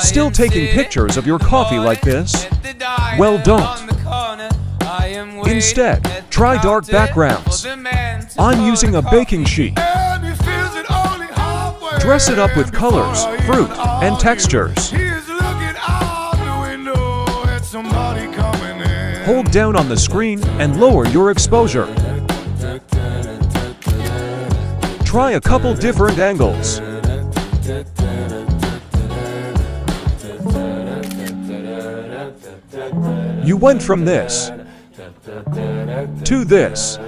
Still taking pictures of your coffee like this? Well, don't. Instead, try dark backgrounds. I'm using a baking sheet. Dress it up with colors, fruit, and textures. Hold down on the screen and lower your exposure. Try a couple different angles. You went from this to this.